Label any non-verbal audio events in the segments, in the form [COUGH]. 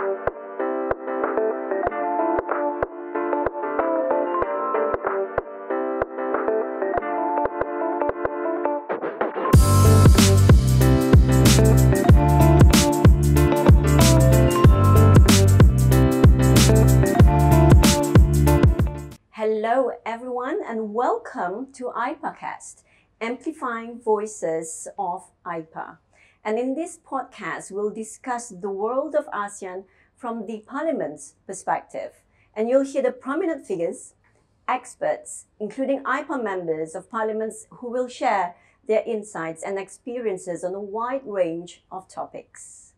Hello, everyone, and welcome to AIPAcast, Amplifying Voices of AIPA. And in this podcast, we'll discuss the world of ASEAN from the Parliament's perspective. And you'll hear the prominent figures, experts, including AIPA members of parliaments who will share their insights and experiences on a wide range of topics.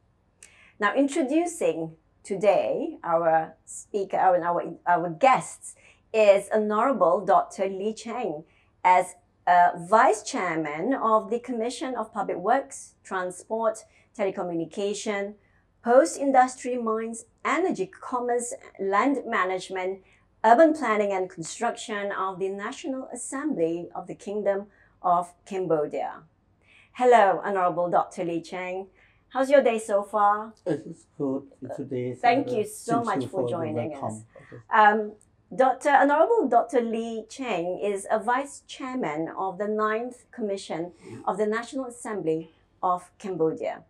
Now, introducing today our speaker, our, our, our guests, is Honorable Dr. Ly Chheng as uh, Vice Chairman of the Commission of Public Works, Transport, Telecommunication, Post Industry Mines, Energy, Commerce, Land Management, Urban Planning and Construction of the National Assembly of the Kingdom of Cambodia. Hello, Honorable Dr. Ly Chheng. How's your day so far? It's good today. Thank uh, you so much for joining us. Um, Dr. Honorable Dr. Ly Chheng is a vice chairman of the Ninth Commission of the National Assembly of Cambodia.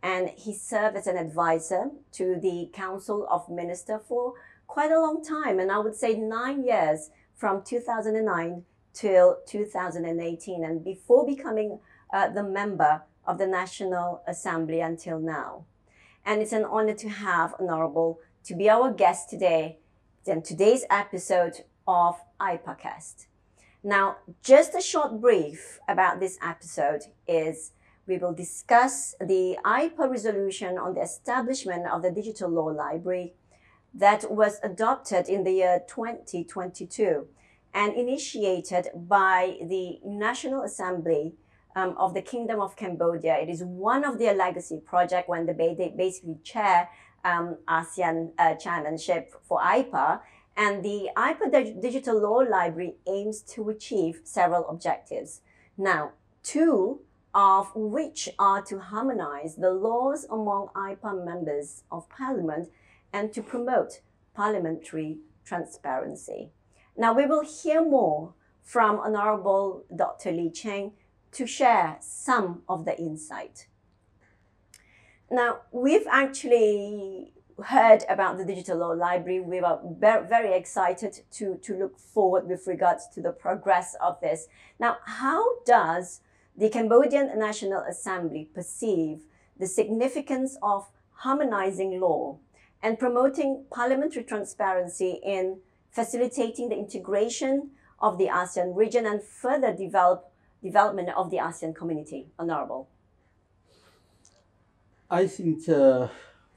And he served as an advisor to the Council of Ministers for quite a long time, and I would say nine years from 2009 till 2018, and before becoming uh, the member of the National Assembly until now. And it's an honor to have Honorable to be our guest today in today's episode of AIPAcast. Now, just a short brief about this episode is we will discuss the AIPA resolution on the establishment of the Digital Law Library that was adopted in the year 2022 and initiated by the National Assembly um, of the Kingdom of Cambodia. It is one of their legacy project when they basically chair um, ASEAN uh, chairmanship for AIPA. And the AIPA Dig- Digital Law Library aims to achieve several objectives. Now, two of which are to harmonize the laws among AIPA members of parliament and to promote parliamentary transparency. Now, we will hear more from Honorable Dr. Ly Chheng to share some of the insight. Now, we've actually heard about the Digital Law Library. We very, very excited to, to look forward with regards to the progress of this. Now, how does the Cambodian National Assembly perceive the significance of harmonizing law and promoting parliamentary transparency in facilitating the integration of the ASEAN region and further develop, development of the ASEAN community? Honorable. I think uh,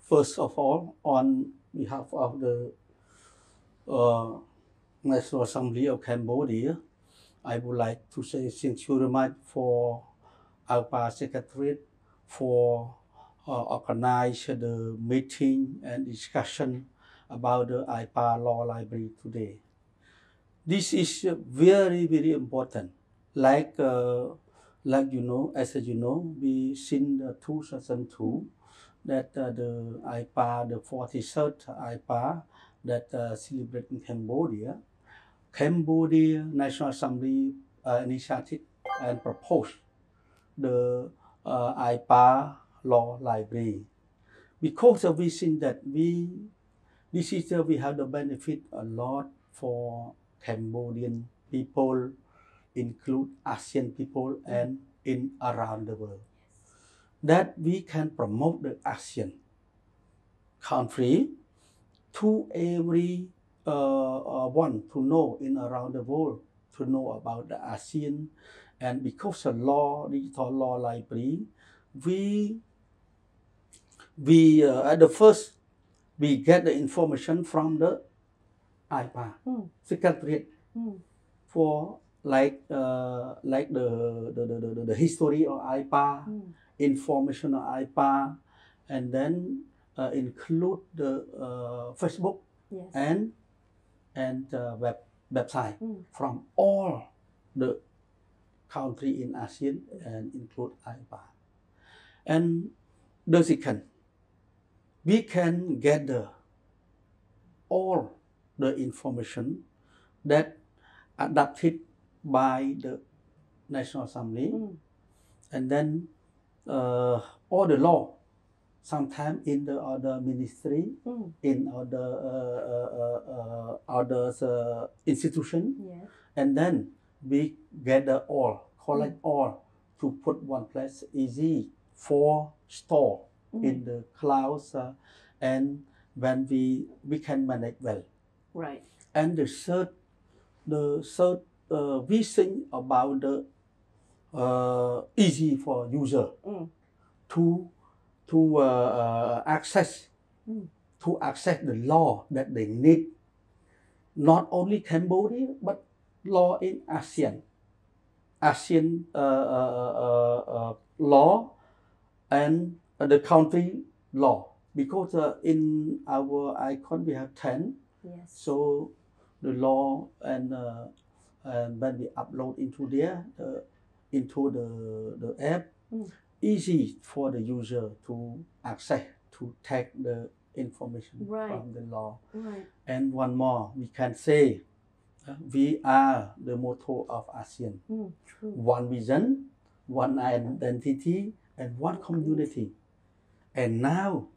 first of all, on behalf of the uh, National Assembly of Cambodia, I would like to say thank you very much for AIPA Secretariat for uh, the meeting and discussion about the AIPA Law Library today. This is very, very important. Like, uh, like you know, as you know, we since uh, 2002 that uh, the AIPA, the 43rd AIPA that uh, in Cambodia, Cambodia National Assembly uh, initiated and proposed the uh, AIPA Law Library. Because we think that we this is uh, we have the benefit a lot for Cambodian people, include ASEAN people and in around the world. That we can promote the ASEAN country to every uh, uh, one to know in around the world to know about the ASEAN and because the law digital law library we we uh, at the first we get the information from the AIPA Mm. secretariat Mm. for like uh, like the the, the, the, the history of AIPA Mm. information of AIPA and then uh, include the uh, Facebook Yes. and and uh, web website Mm. from all the country in ASEAN and include AIPA. And the second, we can gather all the information that adopted by the National Assembly Mm. and then uh, all the law sometimes in the other ministry Mm. in other uh, uh, uh, other uh, institution Yes. and then we gather all collect all to put one place easy for store Mm. in the clouds uh, and when we we can manage well Right. and the third the third uh, we think about the uh, easy for user Mm. to to uh, uh, access Mm. to access the law that they need not only Cambodia but law in ASEAN ASEAN uh, uh, law and uh, the country law because uh, in our icon we have 10 Yes. so the law and uh, and when we upload into there uh, into the the app Mm. easy for the user to access to take the information Right. from the law Right. and one more we can say uh, we are the motto of ASEAN Mm. One vision one identity and one community and now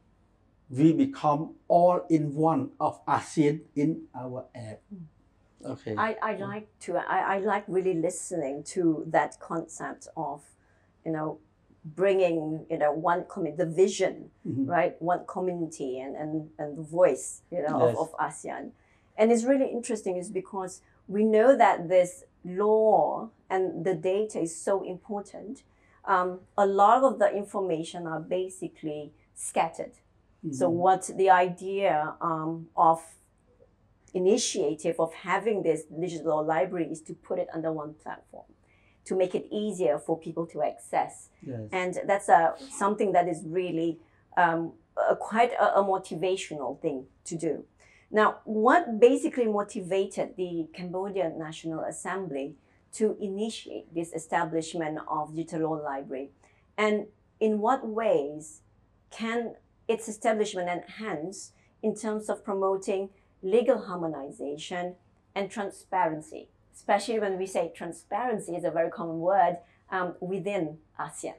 we become all in one of ASEAN in our app. Okay. I, I like to I, I like really listening to that concept of you know bringing you know one community the vision Mhm. right one community and and, and the voice you know Yes. of, of ASEAN and it's really interesting is because we know that this law and the data is so important um, a lot of the information are basically scattered so Mhm. what the idea um, of initiative of having this digital library is to put it under one platform to make it easier for people to access. Yes. and that's a, something that is really um, a, quite a, a motivational thing to do. Now what basically motivated the cambodian national assembly to initiate this establishment of digital law library? And in what ways can its establishment enhance in terms of promoting legal harmonization and transparency, especially when we say transparency is a very common word um, within ASEAN.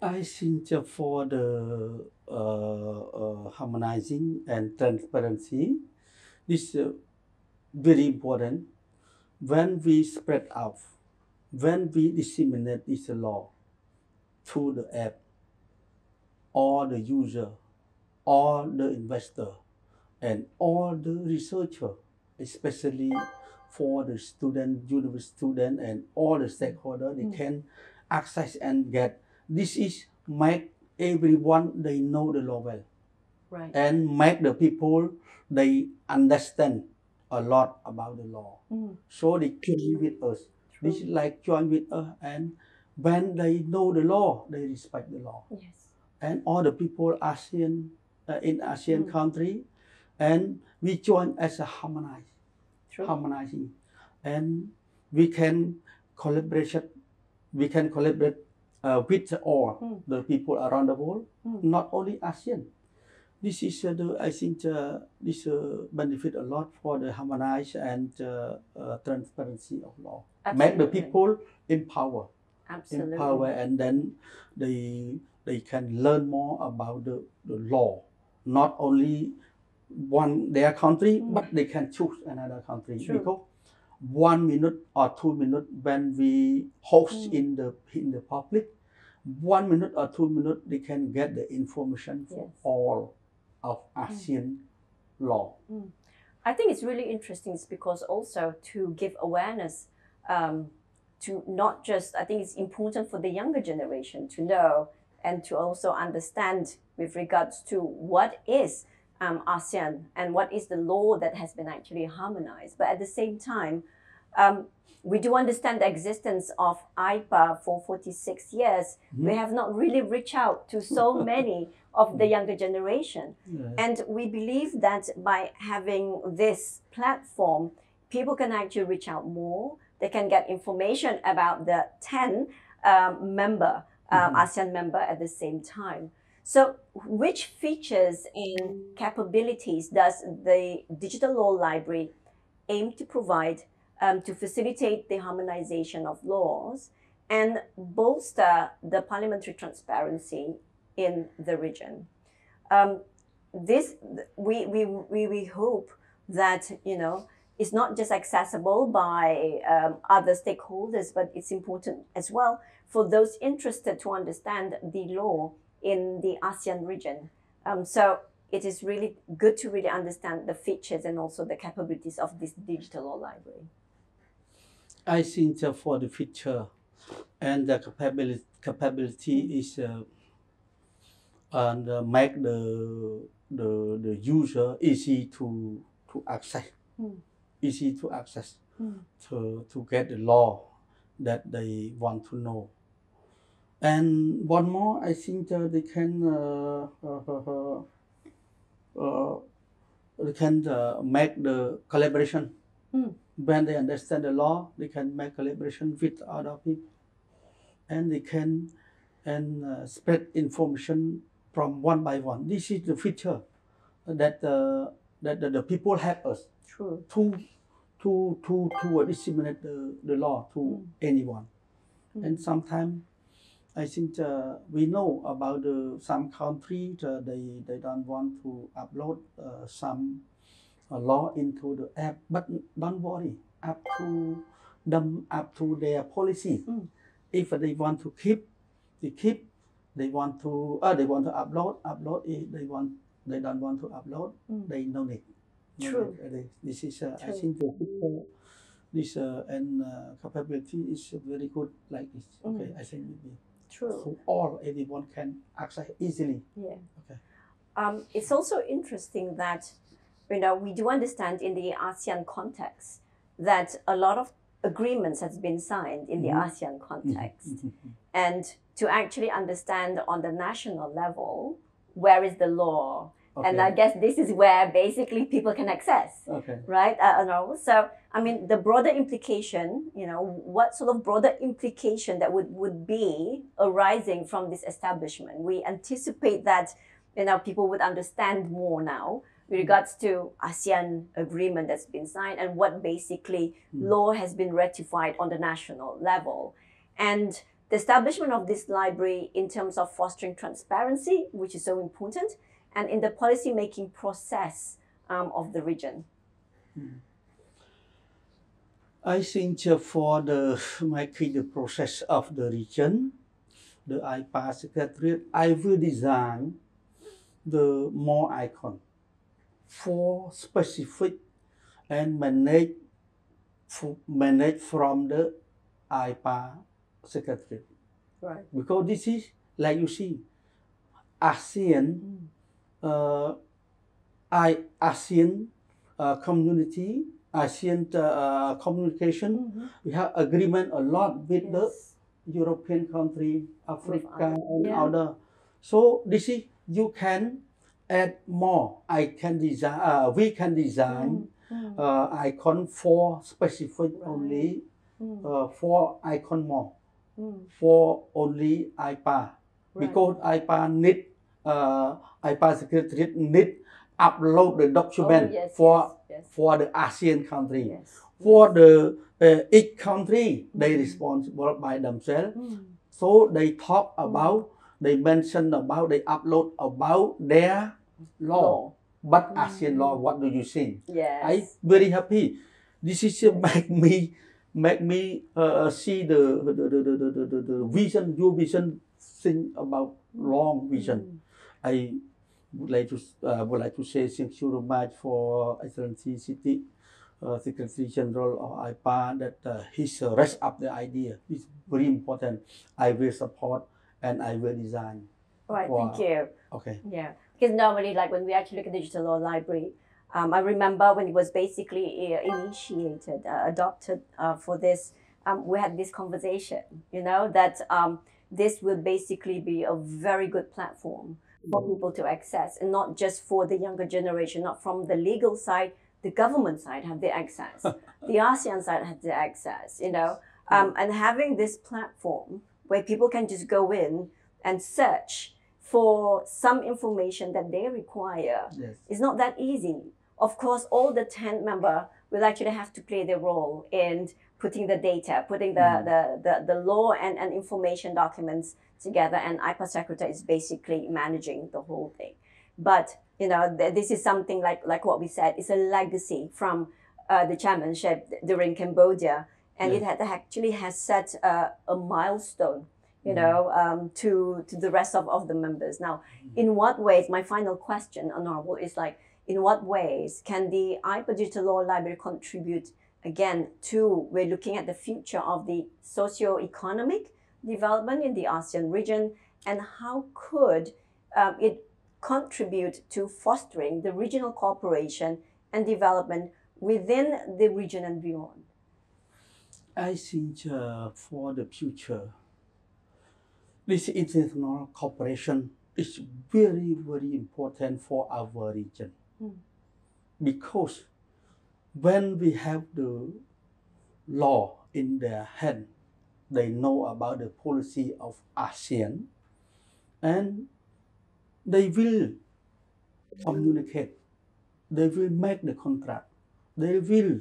I think for the uh, uh, harmonizing and transparency, this is uh, very important. When we spread out, when we disseminate this law to the app, all the user, all the investor, and all the researcher, especially for the student, university student, and all the stakeholder, they Mm. can access and get. This is make everyone they know the law well Right. and make the people they understand a lot about the law. Mm, So they join with us. true. This is like join with us, and when they know the law, they respect the law Yes. and all the people ASEAN uh, in ASEAN Mm. country, and we join as a harmonize, True. harmonizing, and we can collaborate. We can collaborate uh, with all Mm. the people around the world, Mm. not only ASEAN. This is uh, the I think uh, this uh, benefit a lot for the harmonize and uh, uh, transparency of law. Make the people empower Absolutely. empower and then they they can learn more about the, the law not only one their country Mm. but they can choose another country True. because one minute or two minutes when we host Mm. in the in the public one minute or two minutes they can get the information for Yes. all of ASEAN law I think it's really interesting is because also to give awareness um, to not just, I think it's important for the younger generation to know and to also understand with regards to what is um, ASEAN and what is the law that has been actually harmonized. But at the same time, um, we do understand the existence of AIPA for 46 years. We Mhm. have not really reached out to so [LAUGHS] many of the younger generation. Yes. And we believe that by having this platform, people can actually reach out more. They can get information about the 10 um, member, um, Mhm. ASEAN member at the same time. So, which features and capabilities does the Digital Law Library aim to provide um, to facilitate the harmonization of laws and bolster the parliamentary transparency in the region? Um, this we, we, we, we hope that you know it's not just accessible by um, other stakeholders, but it's important as well for those interested to understand the law in the ASEAN region. Um, so it is really good to really understand the features and also the capabilities of this digital law library. I think uh, for the feature and the capability, capability is uh, and uh, make the the the user easy to to access, Mm. easy to access Mm. to to get the law that they want to know. And one more, I think uh, they can uh, uh, uh, uh, they can uh, make the collaboration. Mm. When they understand the law, they can make collaboration with other people, and they can and uh, spread information from one by one. This is the feature that uh, that the, the people help us to to to to disseminate the, the law to Mm. anyone. Mm. And sometimes I think uh, we know about the some countries uh, they they don't want to upload uh, some uh, law into the app, but don't worry, up to them up to their policy. Mm. If they want to keep, they keep. They want to uh, they want to upload, upload. If they want they don't want to upload, Mm. they no need. No True. need. Uh, This is uh, I think the people, this uh, and uh, capability is very good like this. Mm. Okay, I think maybe True. so all everyone can access easily. Yeah. Okay. Um, it's also interesting that you know we do understand in the ASEAN context that a lot of agreements has been signed in the Mhm. ASEAN context, Mhm. and to actually understand on the national level where is the law, Okay. and I guess this is where basically people can access. okay. right? Uh, no. So, I mean, the broader implication, you know, what sort of broader implication that would, would be arising from this establishment? We anticipate that, you know, people would understand more now with regards to ASEAN agreement that's been signed and what basically Mm. law has been ratified on the national level. And the establishment of this library in terms of fostering transparency, which is so important, and in the policy making process um, of the region. I think uh, for the making the process of the region, the AIPA Secretariat, I will design the more icon for specific and manage for, manage from the AIPA Secretariat. Right. Because this is, like you see, ASEAN, I, ASEAN uh, community, ASEAN uh, communication, we have agreement a lot with the European country, Africa, and yeah. other. So this is you can add more. I can design. Uh, we can design Mm, uh, icon for specific Right. only mm, uh, for icon more mm. for only AIPA Right. because AIPA need uh, AIPA secretariat need upload the document oh, yes, for yes, for the ASEAN country. yes, yes. For the uh, each country, they Mhm. responsible by themselves. Mm, So they talk about, they mention about, they upload about their law. But ASEAN law, Mm. what do you think? yes. I very happy. This is uh, make me make me uh, see the the, the, the, the, the, the, the vision, your vision, think about long vision. Mm, I would like to uh, would like to say thank you very much for Excellency Siti uh, Secretary General of AIPA that uh, he's uh, rest up the idea. It's very important. I will support and I will design. Right, Wow. thank you. Okay. Yeah, because normally, like when we actually look at the digital law library, um, I remember when it was basically uh, initiated, uh, adopted uh, for this, um, we had this conversation. You know that um, this will basically be a very good platform for people to access, and not just for the younger generation, not from the legal side, the government side have the access, [LAUGHS] the ASEAN side has the access. You know, um, and having this platform where people can just go in and search for some information that they require, Yes. it's not that easy. Of course, all the 10 member will actually have to play their role in putting the data, putting the, Mm. the, the, the law and, and information documents together, and AIPA Secretary is basically managing the whole thing. But you know, th- this is something like like what we said, it's a legacy from uh, the chairmanship during Cambodia, and it had actually has set uh, a milestone, you Mm. know, um, to to the rest of, of the members. Now, in what ways? My final question, Honorable, is like, in what ways can the AIPA Digital Law Library contribute again two, we're looking at the future of the socio-economic development in the ASEAN region, and how could um, it contribute to fostering the regional cooperation and development within the region and beyond? I think uh, for the future, this international cooperation is very, very important for our region. Mm. Because when we have the law in their hand, they know about the policy of ASEAN and they will communicate, they will make the contract, they will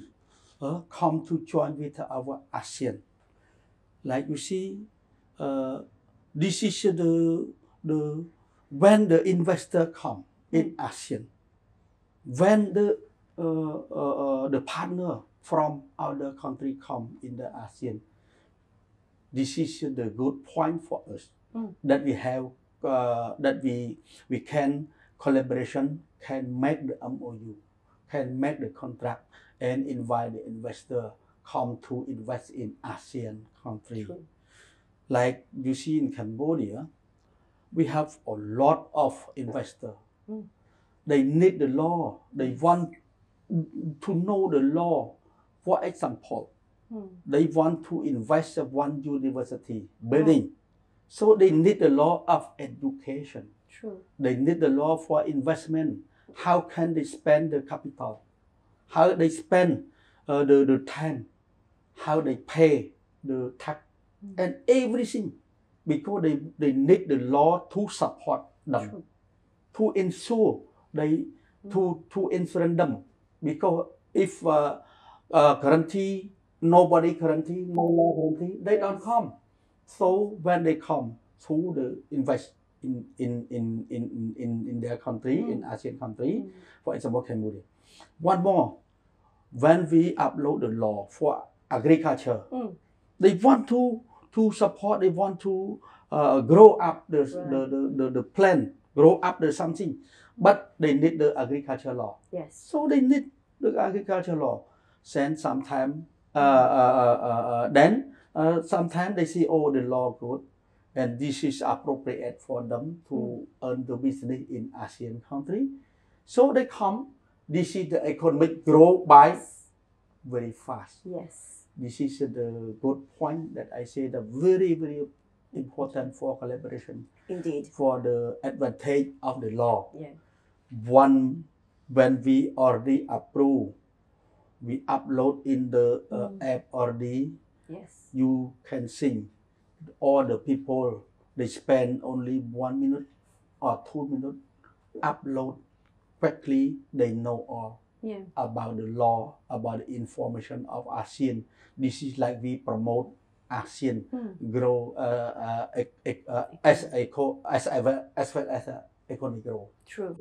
uh, come to join with our ASEAN. Like you see, uh, this is the the when the investor come in ASEAN, when the the partner from other country come in the ASEAN. This is the good point for us Mm. that we have uh, that we we can collaboration can make the MOU, can make the contract and invite the investor come to invest in ASEAN country. Like you see in Cambodia, we have a lot of investor. Mm. They need the law. They want to know the law. For example, Hmm. they want to invest in one university building. So they need the law of education. True. They need the law for investment. How can they spend the capital? How they spend uh, the, the time? How they pay the tax Mm. and everything because they, they need the law to support them True. to ensure they to to influence them because if uh, uh, guarantee nobody guarantee no law guarantee they don't come so when they come to the invest in in in in in, in their country in ASEAN country Mm. for example Cambodia one more when we upload the law for agriculture Mm. they want to to support they want to uh, grow up the, Right. the, the, the the plant grow up the something but they need the agriculture law. Yes. so they need the agriculture law. Then sometime uh, uh, uh, uh, uh, then uh, sometimes they see oh the law good and this is appropriate for them to earn the business in ASEAN country. So they come this is the economic growth by very fast. Yes. this is the good point that I say the very very important for collaboration Indeed. for the advantage of the law. Yeah. One when we already approve, we upload in the uh, Mm. app already. Yes. You can see all the people they spend only one minute or two minutes upload quickly. They know all Yeah. about the law, about the information of ASEAN. This is like we promote ASEAN Mm. grow uh, uh, ec- uh, as a co- as a, as well as a economic growth. True.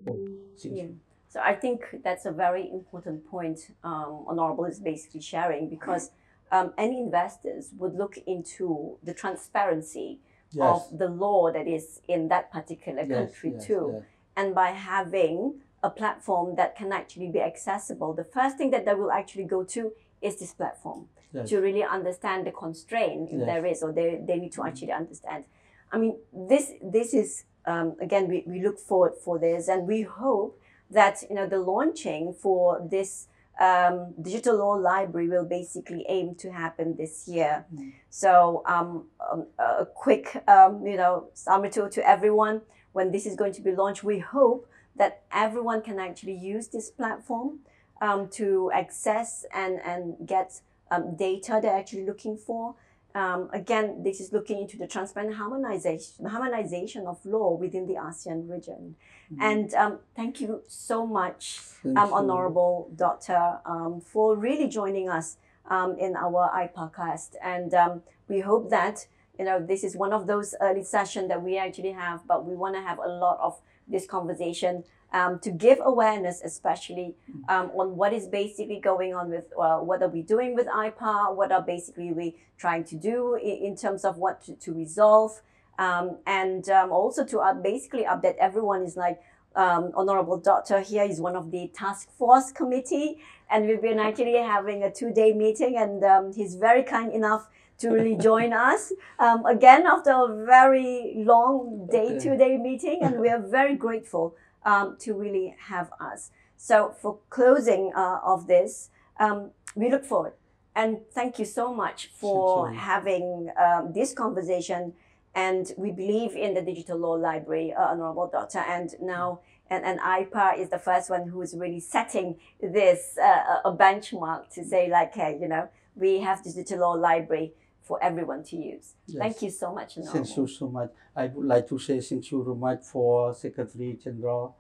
Since- Yeah. So I think that's a very important point um, Honorable is basically sharing because um, any investors would look into the transparency Yes. of the law that is in that particular yes, country yes, too. yes. And by having a platform that can actually be accessible, the first thing that they will actually go to is this platform Yes. to really understand the constraint if Yes. there is, or they, they need to actually understand. I mean, this this is um, again we, we look forward for this, and we hope that you know the launching for this um, digital law library will basically aim to happen this year. Mm. So um, um, a quick um, you know summary to, to everyone when this is going to be launched. We hope that everyone can actually use this platform um, to access and and get um, data they're actually looking for. um, again, this is looking into the transparent harmonization, harmonization of law within the ASEAN region. Mm-hmm. And um, thank you so much, um, Honorable Doctor, um, for really joining us um, in our AIPAcast. And um, we hope that you know this is one of those early sessions that we actually have, but we want to have a lot of this conversation um, to give awareness, especially um, on what is basically going on with uh, what are we doing with AIPA, what are basically we trying to do in, in terms of what to, to resolve, um, and um, also to uh, basically update everyone is like um, Honorable Doctor here is one of the task force committee, and we've been [LAUGHS] actually having a two day meeting, and um, he's very kind enough to really join [LAUGHS] us um, again after a very long day, two day meeting, and we are very grateful um, to really have us. So for closing uh, of this, um, we look forward and thank you so much for having um, this conversation. And we believe in the Digital Law Library, uh, Honorable Doctor. And now, and, and AIPA is the first one who's really setting this uh, a benchmark to say, like, hey, you know, we have the Digital Law Library for everyone to use. Yes. Thank you so much. Normal. Thank you so much. I would like to say thank you very much for Secretary General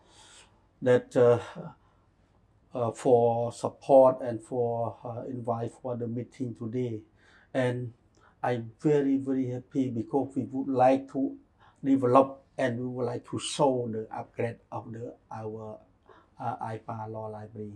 that uh, uh, for support and for uh, invite for the meeting today. And I'm very, very happy because we would like to develop and we would like to show the upgrade of the our uh, AIPA Law Library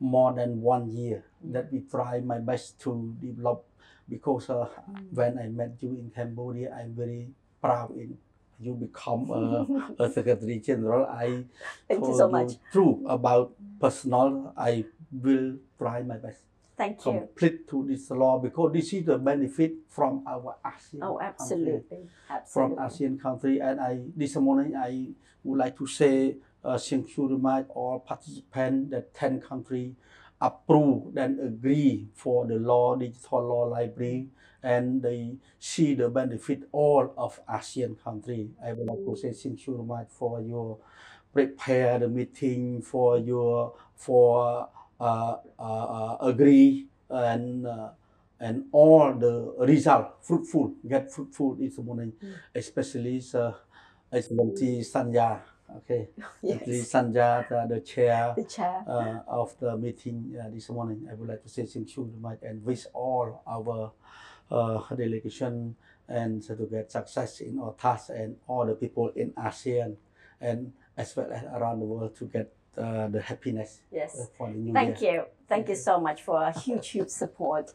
more than one year that we try my best to develop because uh, mm. when I met you in Cambodia, I'm very proud in you become a, a secretary general. I [LAUGHS] Thank told you so much. true about personal. I will try my best. Thank you. Complete to this law because this is the benefit from our ASEAN. Oh, absolutely. Country, absolutely. From ASEAN country, and I this morning I would like to say uh, thank you to my all participants that ten country approve and agree for the law digital law library and they see the benefit all of ASEAN country. I would like to say thank you very much for your prepare the meeting for your for uh, uh, uh, agree and uh, and all the result fruitful get fruitful this morning, mm. especially uh, Excellency Sanya Okay. [LAUGHS] yes. Please, Sanja, the, the chair, the chair. Uh, of the meeting uh, this morning, I would like to say thank you very much and wish all our uh, delegation and to get success in our task and all the people in ASEAN and as well as around the world to get uh, the happiness yes. for the new Thank year. you. Thank, Thank you so much for a huge, huge support.